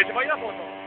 Wiedźma ja po to.